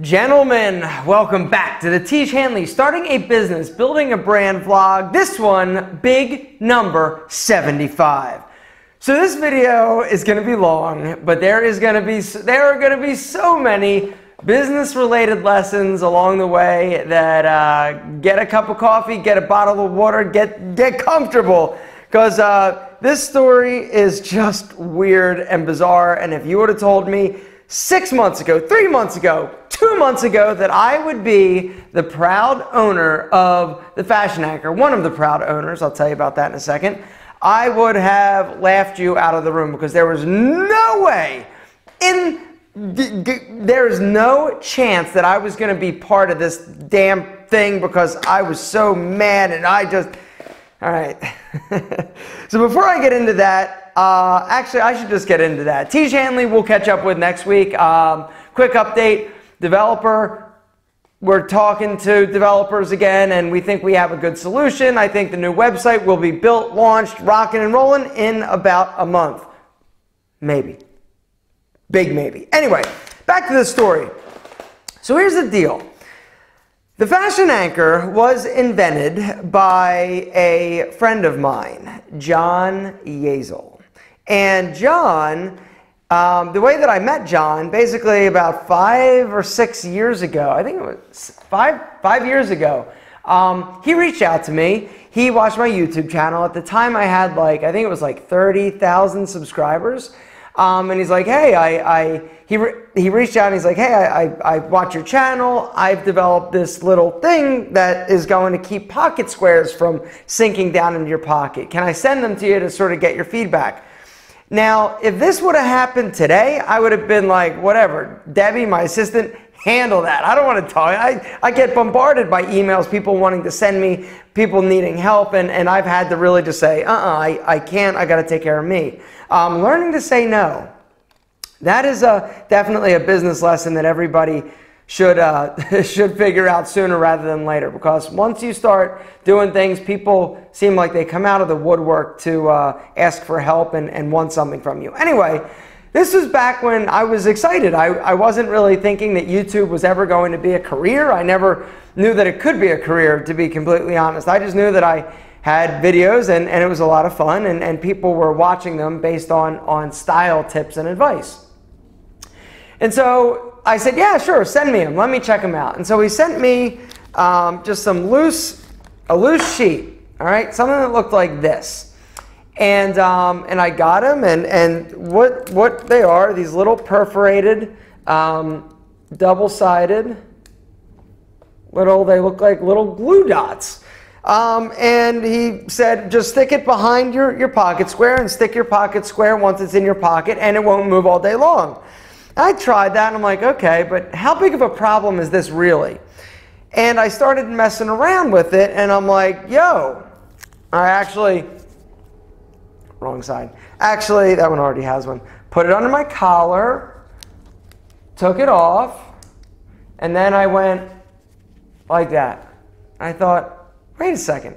Gentlemen, welcome back to the Tiege Hanley Starting a Business, Building a Brand vlog. This one, big number 75. So this video is going to be long, but there is going to be there are going to be so many business related lessons along the way that uh, get a cup of coffee, get a bottle of water, get get comfortable because uh, this story is just weird and bizarre. And if you would have told me six months ago, three months ago, two months ago that I would be the proud owner of the Fashion Anchor, one of the proud owners, I'll tell you about that in a second, I would have laughed you out of the room because there was no way in there's no chance that I was going to be part of this damn thing because I was so mad and I just all right. so before I get into that, uh, actually, I should just get into that. Tiege Hanley, we'll catch up with next week. Um, quick update developer, we're talking to developers again, and we think we have a good solution. I think the new website will be built, launched, rocking and rolling in about a month. Maybe. Big maybe. Anyway, back to the story. So here's the deal. The fashion anchor was invented by a friend of mine, Jon Yazel. And Jon um, the way that I met Jon, basically about five or six years ago, I think it was five, five years ago, um, he reached out to me. He watched my YouTube channel. At the time, I had like, I think it was like 30,000 subscribers. Um, and he's like, hey, I, I he, he reached out and he's like, hey, I, I, I watch your channel. I've developed this little thing that is going to keep pocket squares from sinking down into your pocket. Can I send them to you to sort of get your feedback? Now, if this would have happened today, I would have been like, whatever, Debbie, my assistant, handle that. I don't want to talk. I, I get bombarded by emails, people wanting to send me, people needing help, and, and I've had to really just say, uh uh I, I can't, I got to take care of me. Um, learning to say no. That is a, definitely a business lesson that everybody should uh, should figure out sooner rather than later. Because once you start doing things people seem like they come out of the woodwork to uh, ask for help and, and want something from you. Anyway this was back when i was excited. I, I wasn't really thinking that youtube was ever going to be a career. I never knew that it could be a career to be completely honest. I just knew that i had videos and, and it was a lot of fun and, and people were watching them based on, on style tips and advice. And so I said, yeah, sure, send me them. Let me check them out. And so he sent me um, just some loose, a loose sheet, all right, something that looked like this. And, um, and I got them, and, and what, what they are, these little perforated, um, double-sided, little, they look like little glue dots. Um, and he said, just stick it behind your, your pocket square and stick your pocket square once it's in your pocket and it won't move all day long. I tried that and I'm like, okay, but how big of a problem is this really? And I started messing around with it and I'm like, yo, I actually, wrong side. Actually, that one already has one. Put it under my collar, took it off, and then I went like that. I thought, wait a second.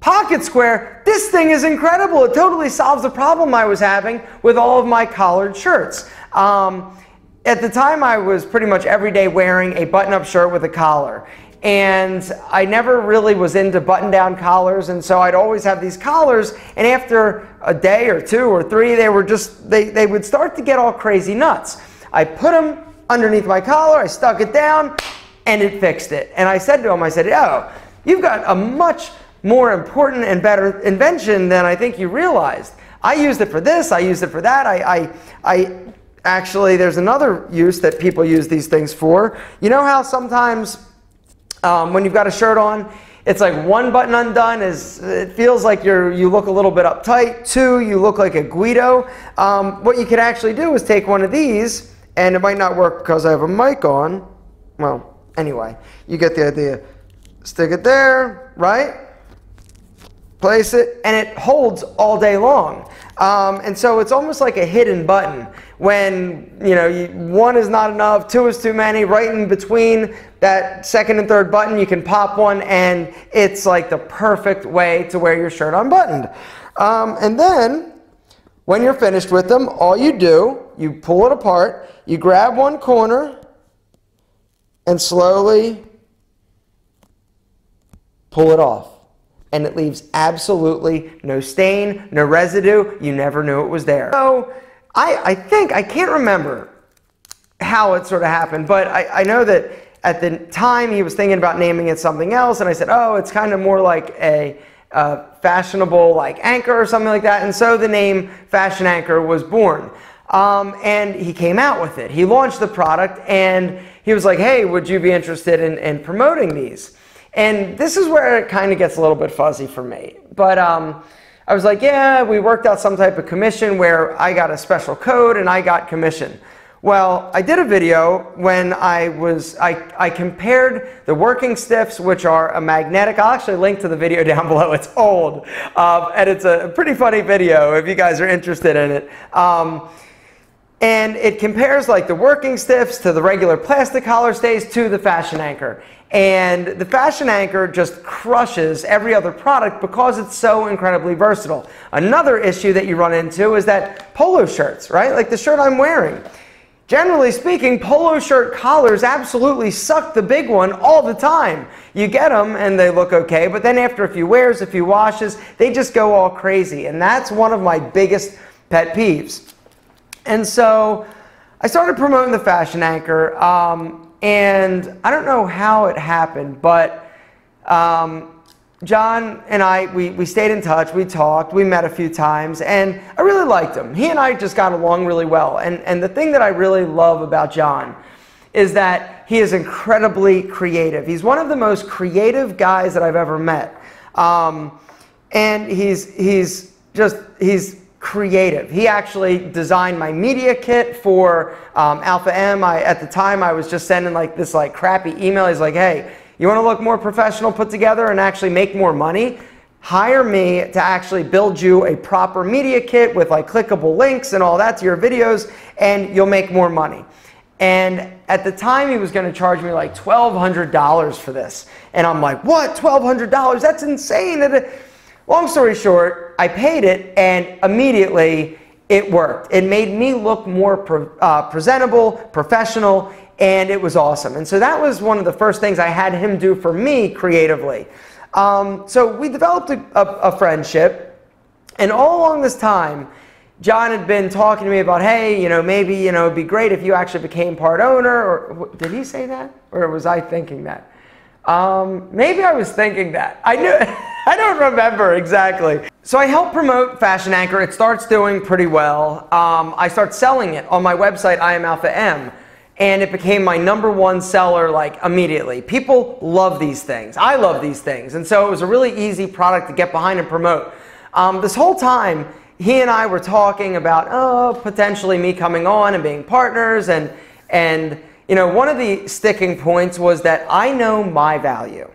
Pocket Square, this thing is incredible. It totally solves the problem I was having with all of my collared shirts. Um, at the time, I was pretty much every day wearing a button up shirt with a collar. And I never really was into button down collars, and so I'd always have these collars. And after a day or two or three, they were just, they, they would start to get all crazy nuts. I put them underneath my collar, I stuck it down, and it fixed it. And I said to him, I said, Oh, you've got a much more important and better invention than I think you realized. I used it for this, I used it for that. I, I, I actually, there's another use that people use these things for. You know how sometimes um, when you've got a shirt on, it's like one button undone is it feels like you're you look a little bit uptight. Two, you look like a Guido. Um, what you could actually do is take one of these, and it might not work because I have a mic on. Well, anyway, you get the idea. Stick it there, right? Place it, and it holds all day long. Um, and so it's almost like a hidden button when you know you, one is not enough, two is too many. Right in between that second and third button, you can pop one, and it's like the perfect way to wear your shirt unbuttoned. Um, and then when you're finished with them, all you do, you pull it apart, you grab one corner, and slowly pull it off. And it leaves absolutely no stain, no residue. You never knew it was there. So I, I think, I can't remember how it sort of happened, but I, I know that at the time he was thinking about naming it something else, and I said, oh, it's kind of more like a fashionable like anchor or something like that, and so the name Fashion Anchor was born. Um, and he came out with it. He launched the product, and he was like, hey, would you be interested in, in promoting these? And this is where it kind of gets a little bit fuzzy for me. But um, I was like, yeah, we worked out some type of commission where I got a special code and I got commission. Well, I did a video when I was, I, I compared the working stiffs, which are a magnetic. I'll actually link to the video down below. It's old, uh, and it's a pretty funny video if you guys are interested in it. Um, and it compares like the working stiffs to the regular plastic collar stays to the fashion anchor. And the fashion anchor just crushes every other product because it's so incredibly versatile. Another issue that you run into is that polo shirts, right? Like the shirt I'm wearing. Generally speaking, polo shirt collars absolutely suck the big one all the time. You get them and they look okay, but then after a few wears, a few washes, they just go all crazy. And that's one of my biggest pet peeves. And so I started promoting the Fashion Anchor, um, and I don't know how it happened, but um, Jon and I, we, we stayed in touch, we talked, we met a few times, and I really liked him. He and I just got along really well. And, and the thing that I really love about Jon is that he is incredibly creative. He's one of the most creative guys that I've ever met. Um, and he's, he's just, he's creative. He actually designed my media kit for um, Alpha M. I, at the time, I was just sending like this like crappy email. He's like, hey, you want to look more professional, put together, and actually make more money? Hire me to actually build you a proper media kit with like clickable links and all that to your videos, and you'll make more money. And at the time, he was going to charge me like $1,200 for this. And I'm like, what? $1,200? That's insane. Long story short, I paid it, and immediately it worked. It made me look more pre uh, presentable, professional, and it was awesome. And so that was one of the first things I had him do for me creatively. Um, so we developed a, a, a, friendship, and all along this time, Jon had been talking to me about, hey, you know, maybe you know it'd be great if you actually became part owner. Or did he say that, or was I thinking that? Um, maybe I was thinking that. I knew. I don't remember exactly. So I help promote Fashion Anchor. It starts doing pretty well. Um, I start selling it on my website, I am Alpha M and it became my number one seller like immediately. People love these things. I love these things. And so it was a really easy product to get behind and promote. Um, this whole time, he and I were talking about, oh, potentially me coming on and being partners. And, and, you know, one of the sticking points was that I know my value.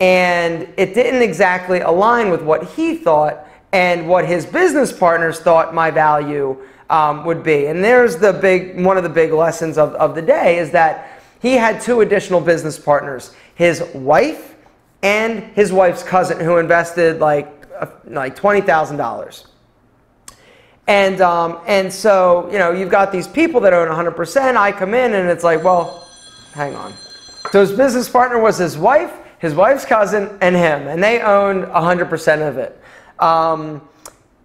And it didn't exactly align with what he thought and what his business partners thought my value um, would be. And there's the big, one of the big lessons of, of the day is that he had two additional business partners, his wife and his wife's cousin who invested like, like $20,000. And, um, and so, you know, you've got these people that own 100%. I come in and it's like, well, hang on. So his business partner was his wife, his wife's cousin, and him. And they owned 100% of it. Um,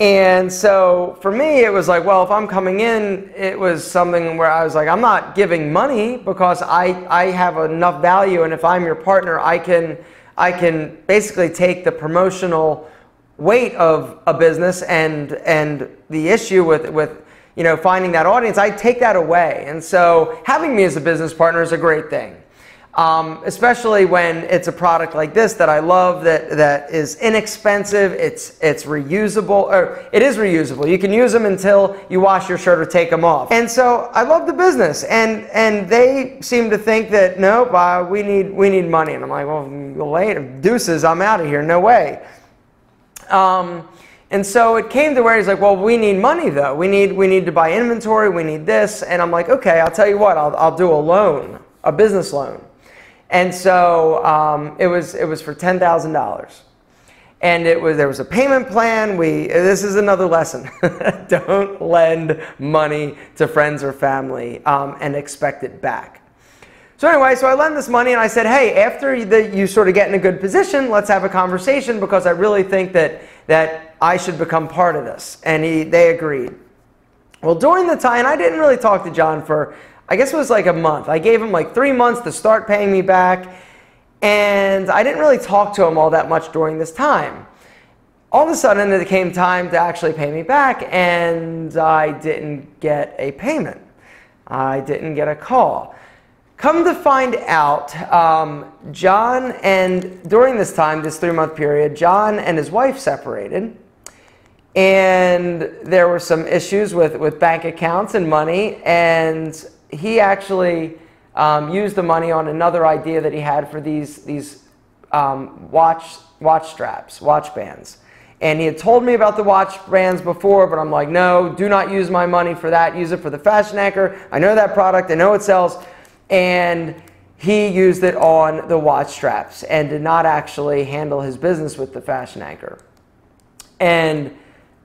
and so for me, it was like, well, if I'm coming in, it was something where I was like, I'm not giving money because I, I have enough value. And if I'm your partner, I can, I can basically take the promotional weight of a business and, and the issue with, with you know, finding that audience, I take that away. And so having me as a business partner is a great thing um, especially when it's a product like this that I love that, that is inexpensive, it's, it's reusable, or it is reusable. You can use them until you wash your shirt or take them off. And so I love the business and, and they seem to think that, nope, uh, we, need, we need money. And I'm like, well, wait, deuces, I'm out of here, no way. Um, and so it came to where he's like, well, we need money though. We need, we need to buy inventory, we need this. And I'm like, okay, I'll tell you what, I'll, I'll do a loan, a business loan. And so um, it was it was for ten thousand dollars, and it was there was a payment plan. We this is another lesson: don't lend money to friends or family um, and expect it back. So anyway, so I lend this money and I said, hey, after you, you sort of get in a good position, let's have a conversation because I really think that, that I should become part of this. And he, they agreed. Well, during the time, and I didn't really talk to Jon for, I guess it was like a month. I gave him like three months to start paying me back. And I didn't really talk to him all that much during this time. All of a sudden, it came time to actually pay me back, and I didn't get a payment. I didn't get a call. Come to find out, um, Jon and during this time, this three month period, Jon and his wife separated. And there were some issues with, with bank accounts and money. And he actually um, used the money on another idea that he had for these, these um, watch, watch straps, watch bands. And he had told me about the watch bands before, but I'm like, no, do not use my money for that. Use it for the Fashion Anchor. I know that product. I know it sells and he used it on the watch straps and did not actually handle his business with the fashion anchor. And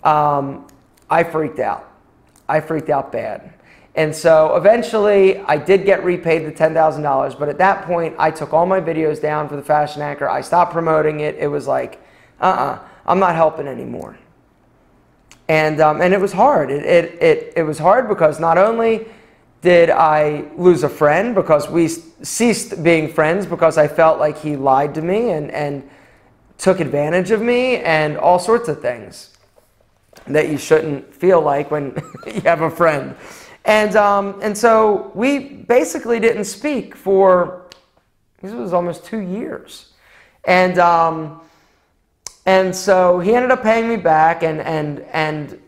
um, I freaked out. I freaked out bad. And so eventually I did get repaid the $10,000, but at that point I took all my videos down for the fashion anchor. I stopped promoting it. It was like, uh-uh, I'm not helping anymore. And, um, and it was hard. It, it, it, it was hard because not only did I lose a friend because we ceased being friends because I felt like he lied to me and, and took advantage of me and all sorts of things that you shouldn't feel like when you have a friend. And, um, and so we basically didn't speak for, this was almost two years. And, um, and so he ended up paying me back and, and, and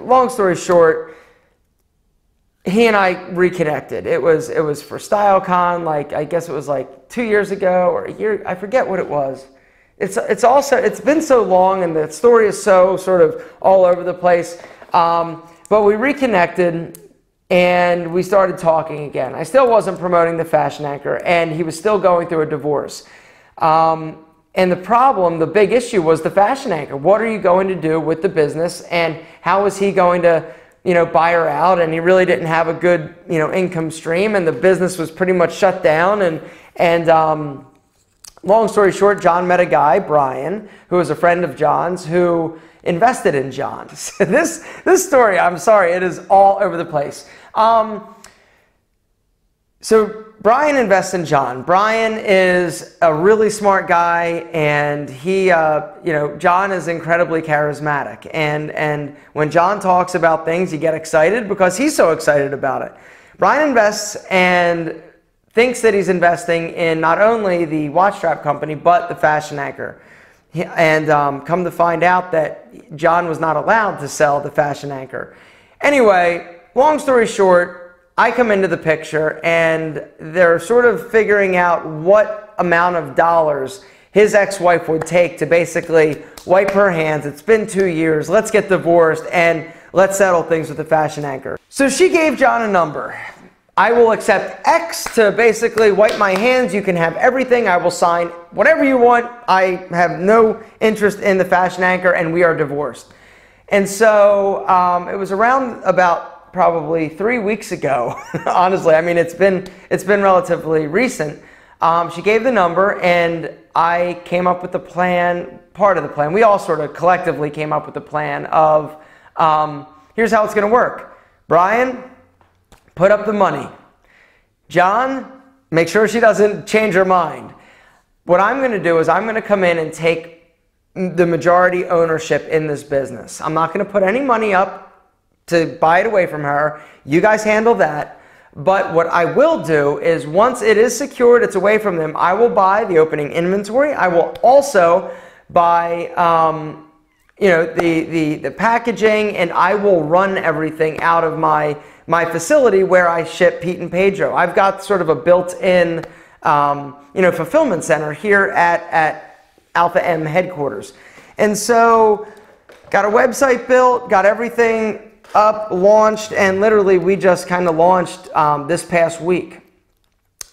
long story short, he and I reconnected. It was it was for StyleCon, like I guess it was like two years ago or a year. I forget what it was. It's it's also it's been so long, and the story is so sort of all over the place. Um, but we reconnected, and we started talking again. I still wasn't promoting the Fashion Anchor, and he was still going through a divorce. Um, and the problem, the big issue was the Fashion Anchor. What are you going to do with the business, and how is he going to you know, buy her out and he really didn't have a good, you know, income stream and the business was pretty much shut down. And, and um, long story short, Jon met a guy, Brian, who was a friend of Jon's who invested in Jon. this, this story, I'm sorry, it is all over the place. Um, so Brian invests in Jon. Brian is a really smart guy, and he, uh, you know, Jon is incredibly charismatic. And and when Jon talks about things, you get excited because he's so excited about it. Brian invests and thinks that he's investing in not only the watch strap company but the fashion anchor. And um, come to find out that Jon was not allowed to sell the fashion anchor. Anyway, long story short, I come into the picture and they're sort of figuring out what amount of dollars his ex wife would take to basically wipe her hands. It's been two years. Let's get divorced and let's settle things with the fashion anchor. So she gave Jon a number. I will accept X to basically wipe my hands. You can have everything. I will sign whatever you want. I have no interest in the fashion anchor and we are divorced. And so um, it was around about probably three weeks ago. honestly, I mean it's been it's been relatively recent. Um, she gave the number, and I came up with the plan. Part of the plan. We all sort of collectively came up with the plan of um, here's how it's going to work. Brian, put up the money. Jon, make sure she doesn't change her mind. What I'm going to do is I'm going to come in and take the majority ownership in this business. I'm not going to put any money up to buy it away from her. You guys handle that. But what I will do is once it is secured, it's away from them, I will buy the opening inventory. I will also buy, um, you know, the, the, the packaging and I will run everything out of my, my facility where I ship Pete and Pedro. I've got sort of a built-in, um, you know, fulfillment center here at, at Alpha M headquarters. And so got a website built, got everything up, launched, and literally we just kind of launched um, this past week.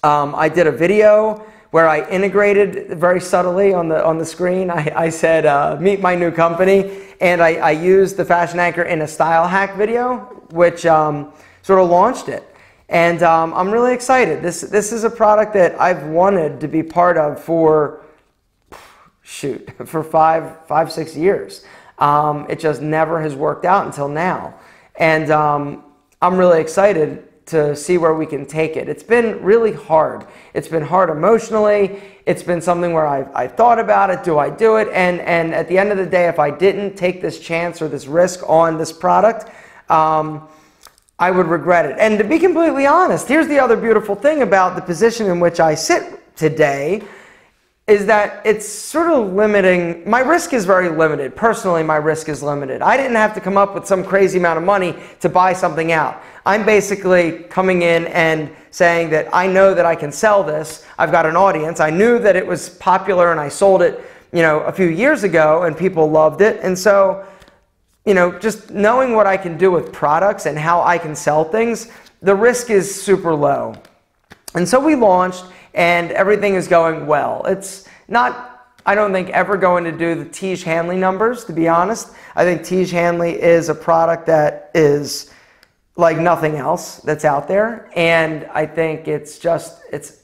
Um, I did a video where I integrated very subtly on the on the screen. I, I said, uh, "Meet my new company," and I, I, used the Fashion Anchor in a style hack video, which um, sort of launched it. And um, I'm really excited. This, this is a product that I've wanted to be part of for, shoot, for five, five six years. Um, it just never has worked out until now. And um, I'm really excited to see where we can take it. It's been really hard. It's been hard emotionally. It's been something where I've, I thought about it. Do I do it? And, and at the end of the day, if I didn't take this chance or this risk on this product, um, I would regret it. And to be completely honest, here's the other beautiful thing about the position in which I sit today is that it's sort of limiting. My risk is very limited. Personally, my risk is limited. I didn't have to come up with some crazy amount of money to buy something out. I'm basically coming in and saying that I know that I can sell this. I've got an audience. I knew that it was popular and I sold it, you know, a few years ago and people loved it. And so, you know, just knowing what I can do with products and how I can sell things, the risk is super low. And so we launched and everything is going well. It's not, I don't think, ever going to do the Tiege Hanley numbers, to be honest. I think Tiege Hanley is a product that is like nothing else that's out there. And I think it's just, it's,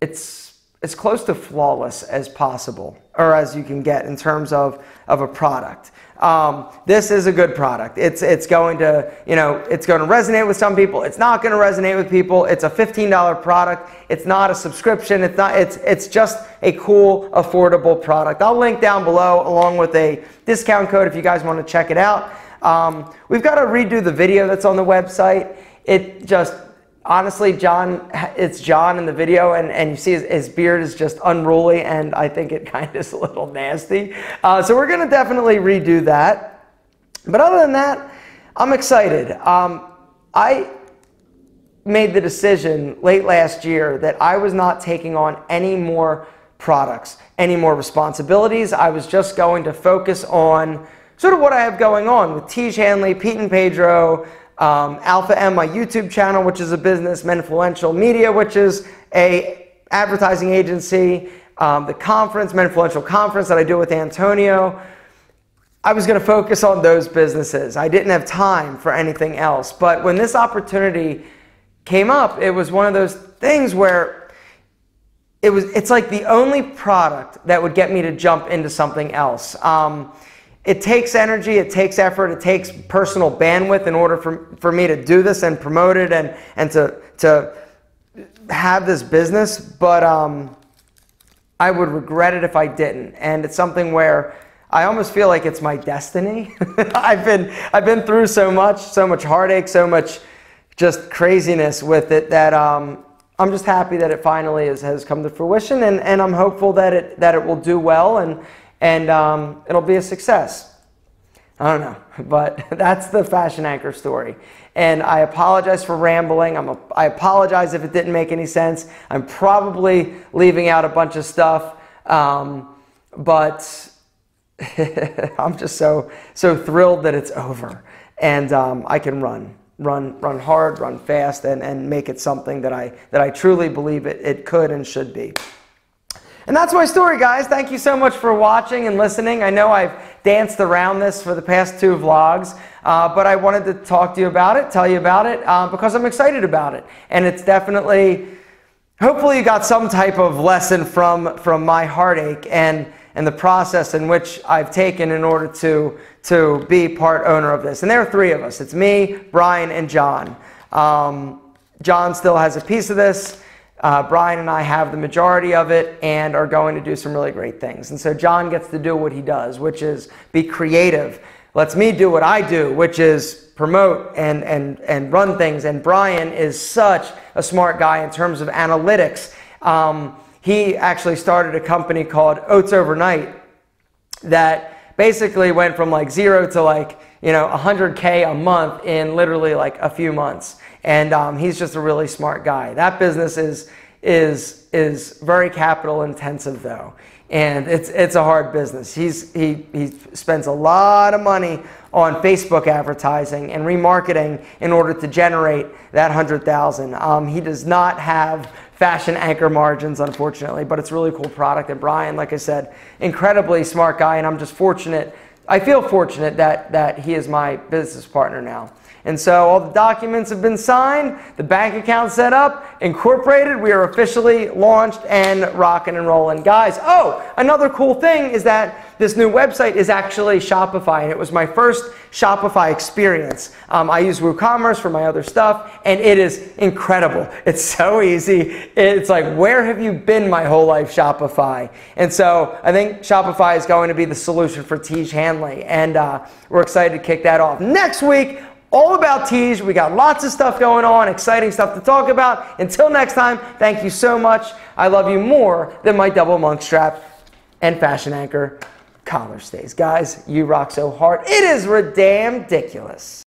it's as close to flawless as possible or as you can get in terms of, of a product um, this is a good product. It's, it's going to, you know, it's going to resonate with some people. It's not going to resonate with people. It's a $15 product. It's not a subscription. It's not, it's, it's just a cool, affordable product. I'll link down below along with a discount code if you guys want to check it out. Um, we've got to redo the video that's on the website. It just, honestly, Jon, it's Jon in the video, and, and you see his, his beard is just unruly, and I think it kind of is a little nasty. Uh, so we're going to definitely redo that. But other than that, I'm excited. Um, I made the decision late last year that I was not taking on any more products, any more responsibilities. I was just going to focus on sort of what I have going on with Tiege Hanley, Pete and Pedro, um, Alpha M, my YouTube channel, which is a business, Menfluential Media, which is a advertising agency, um, the conference, Menfluential Conference that I do with Antonio. I was going to focus on those businesses. I didn't have time for anything else. But when this opportunity came up, it was one of those things where it was, it's like the only product that would get me to jump into something else. Um, it takes energy, it takes effort, it takes personal bandwidth in order for, for me to do this and promote it and, and to, to have this business. But um, I would regret it if I didn't. And it's something where I almost feel like it's my destiny. I've been I've been through so much, so much heartache, so much just craziness with it that um, I'm just happy that it finally is, has come to fruition, and, and I'm hopeful that it that it will do well and and um, it'll be a success. I don't know, but that's the fashion anchor story. And I apologize for rambling. I'm a, I apologize if it didn't make any sense. I'm probably leaving out a bunch of stuff, um, but I'm just so so thrilled that it's over, and um, I can run, run, run hard, run fast, and, and make it something that I that I truly believe it, it could and should be. And that's my story, guys. Thank you so much for watching and listening. I know I've danced around this for the past two vlogs, uh, but I wanted to talk to you about it, tell you about it, uh, because I'm excited about it. And it's definitely, hopefully you got some type of lesson from, from my heartache and, and the process in which I've taken in order to, to be part owner of this. And there are three of us. It's me, Brian, and Jon. Um, Jon still has a piece of this. Uh, Brian and I have the majority of it and are going to do some really great things. And so Jon gets to do what he does, which is be creative. Lets me do what I do, which is promote and, and, and run things. And Brian is such a smart guy in terms of analytics. Um, he actually started a company called Oats Overnight that basically went from like zero to like, you know, 100K a month in literally like a few months and um, he's just a really smart guy. That business is is is very capital intensive though, and it's it's a hard business. He's he he spends a lot of money on Facebook advertising and remarketing in order to generate that hundred thousand. Um, he does not have fashion anchor margins, unfortunately, but it's really cool product. And Brian, like I said, incredibly smart guy, and I'm just fortunate I feel fortunate that, that he is my business partner now. And so all the documents have been signed, the bank account set up, incorporated. We are officially launched and rocking and rolling. Guys, oh, another cool thing is that this new website is actually Shopify, and it was my first Shopify experience. Um, I use WooCommerce for my other stuff, and it is incredible. It's so easy. It's like, where have you been my whole life, Shopify? And so I think Shopify is going to be the solution for Tiege Hanley, and uh, we're excited to kick that off. Next week, all about teas. We got lots of stuff going on, exciting stuff to talk about. Until next time, thank you so much. I love you more than my double monk strap and fashion anchor collar stays. Guys, you rock so hard. It is ridiculous.